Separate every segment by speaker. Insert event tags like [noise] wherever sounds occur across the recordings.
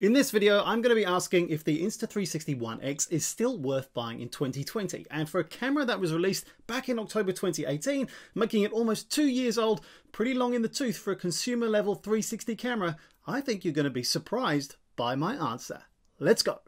Speaker 1: In this video, I'm going to be asking if the Insta360 One X is still worth buying in 2020. And for a camera that was released back in October 2018, making it almost two years old, pretty long in the tooth for a consumer level 360 camera, I think you're going to be surprised by my answer. Let's go.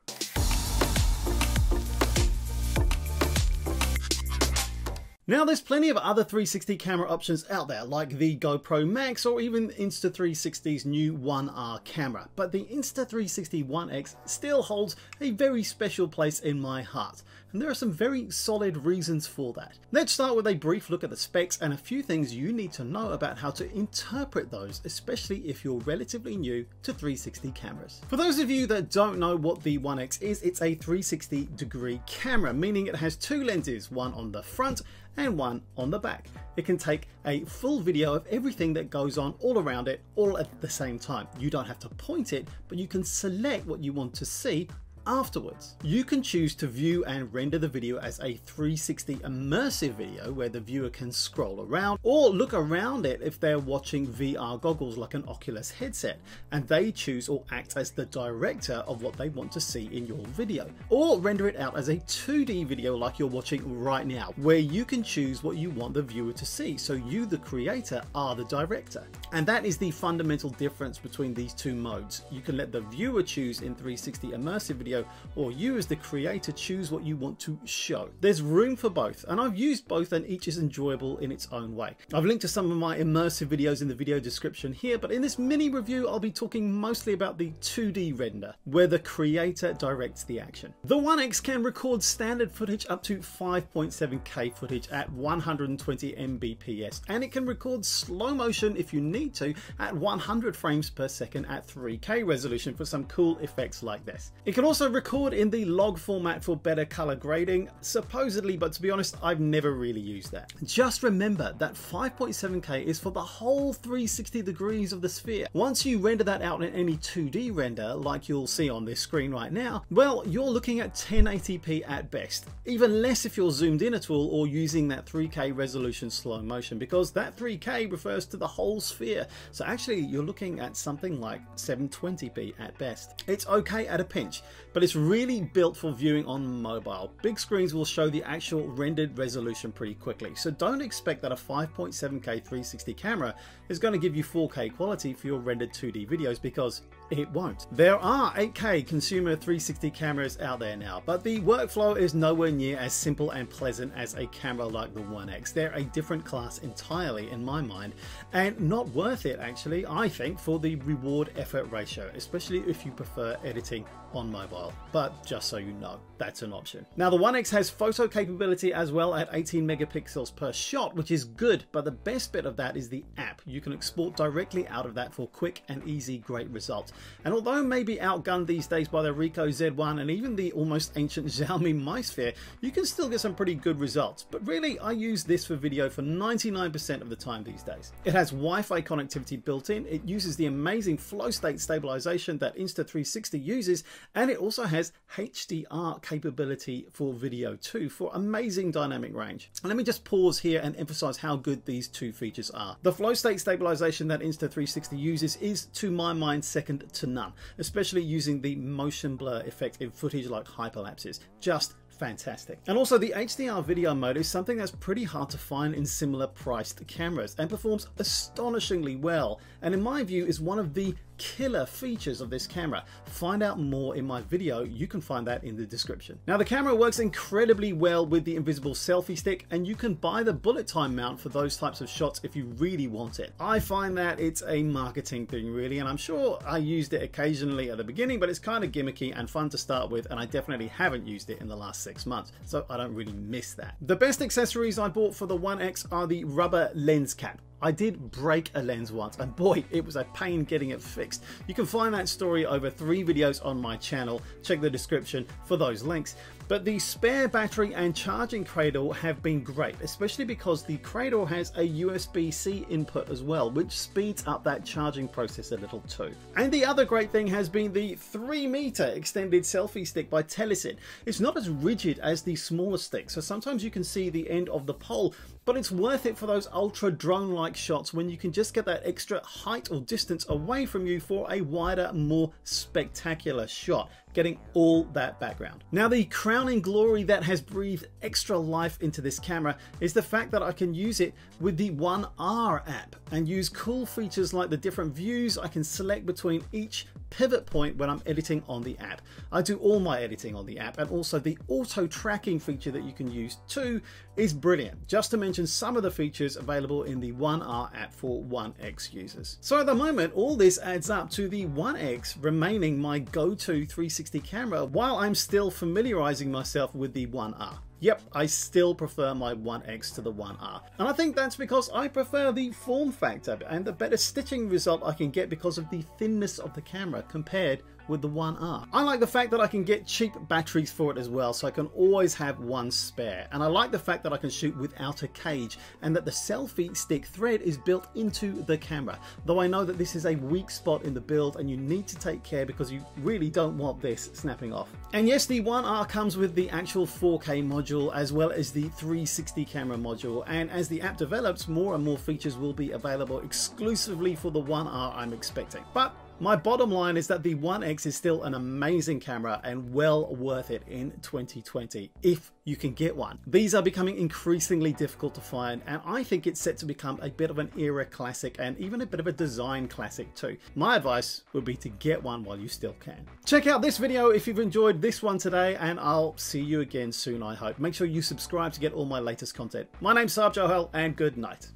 Speaker 1: Now there's plenty of other 360 camera options out there like the GoPro Max or even Insta360's new One R camera, but the Insta360 One X still holds a very special place in my heart and there are some very solid reasons for that. Let's start with a brief look at the specs and a few things you need to know about how to interpret those, especially if you're relatively new to 360 cameras. For those of you that don't know what the One X is, it's a 360 degree camera, meaning it has two lenses, one on the front and one on the back. It can take a full video of everything that goes on all around it all at the same time. You don't have to point it, but you can select what you want to see afterwards. You can choose to view and render the video as a 360 immersive video where the viewer can scroll around or look around it if they're watching VR goggles like an Oculus headset and they choose or act as the director of what they want to see in your video. Or render it out as a 2D video like you're watching right now where you can choose what you want the viewer to see so you the creator are the director. And that is the fundamental difference between these two modes. You can let the viewer choose in 360 immersive video or you as the creator choose what you want to show. There's room for both and I've used both and each is enjoyable in its own way. I've linked to some of my immersive videos in the video description here but in this mini review I'll be talking mostly about the 2D render where the creator directs the action. The One X can record standard footage up to 5.7k footage at 120 mbps and it can record slow motion if you need to at 100 frames per second at 3k resolution for some cool effects like this. It can also record in the log format for better color grading, supposedly, but to be honest, I've never really used that. Just remember that 5.7K is for the whole 360 degrees of the sphere. Once you render that out in any 2D render, like you'll see on this screen right now, well, you're looking at 1080p at best. Even less if you're zoomed in at all or using that 3K resolution slow motion, because that 3K refers to the whole sphere. So actually, you're looking at something like 720p at best. It's okay at a pinch, but it's really built for viewing on mobile. Big screens will show the actual rendered resolution pretty quickly, so don't expect that a 5.7K 360 camera is going to give you 4K quality for your rendered 2D videos because it won't. There are 8K consumer 360 cameras out there now, but the workflow is nowhere near as simple and pleasant as a camera like the One X. They're a different class entirely in my mind, and not worth it actually, I think, for the reward effort ratio, especially if you prefer editing on mobile. But just so you know, that's an option. Now the One X has photo capability as well at 18 megapixels per shot, which is good, but the best bit of that is the app. You can export directly out of that for quick and easy great results. And although maybe outgunned these days by the Ricoh Z1 and even the almost ancient [laughs] Xiaomi MiSphere, you can still get some pretty good results. But really, I use this for video for 99% of the time these days. It has Wi-Fi connectivity built in, it uses the amazing flow state stabilization that Insta360 uses, and it also has HDR capability for video too for amazing dynamic range. Let me just pause here and emphasize how good these two features are. The flow state stabilization that Insta360 uses is to my mind second to none, especially using the motion blur effect in footage like hyperlapses. Just fantastic. And also the HDR video mode is something that's pretty hard to find in similar priced cameras and performs astonishingly well and in my view is one of the killer features of this camera. Find out more in my video, you can find that in the description. Now the camera works incredibly well with the invisible selfie stick and you can buy the bullet time mount for those types of shots if you really want it. I find that it's a marketing thing really and I'm sure I used it occasionally at the beginning but it's kind of gimmicky and fun to start with and I definitely haven't used it in the last six months so I don't really miss that. The best accessories I bought for the One X are the rubber lens cap. I did break a lens once and boy it was a pain getting it fixed. You can find that story over three videos on my channel, check the description for those links. But the spare battery and charging cradle have been great, especially because the cradle has a USB-C input as well, which speeds up that charging process a little too. And the other great thing has been the 3 meter extended selfie stick by Telesin. It's not as rigid as the smaller stick, so sometimes you can see the end of the pole, but it's worth it for those ultra drone-like shots when you can just get that extra height or distance away from you for a wider, more spectacular shot getting all that background. Now the crowning glory that has breathed extra life into this camera is the fact that I can use it with the One R app and use cool features like the different views I can select between each pivot point when I'm editing on the app. I do all my editing on the app and also the auto tracking feature that you can use too is brilliant, just to mention some of the features available in the One R app for One X users. So at the moment, all this adds up to the One X remaining my go-to 360 camera while I'm still familiarizing myself with the One R. Yep, I still prefer my 1X to the 1R. And I think that's because I prefer the form factor and the better stitching result I can get because of the thinness of the camera compared with the 1R. I like the fact that I can get cheap batteries for it as well, so I can always have one spare. And I like the fact that I can shoot without a cage and that the selfie stick thread is built into the camera. Though I know that this is a weak spot in the build and you need to take care because you really don't want this snapping off. And yes, the 1R comes with the actual 4K module as well as the 360 camera module. And as the app develops, more and more features will be available exclusively for the 1R I'm expecting. But my bottom line is that the One X is still an amazing camera and well worth it in 2020 if you can get one. These are becoming increasingly difficult to find and I think it's set to become a bit of an era classic and even a bit of a design classic too. My advice would be to get one while you still can. Check out this video if you've enjoyed this one today and I'll see you again soon I hope. Make sure you subscribe to get all my latest content. My name's Sarb Johal and good night.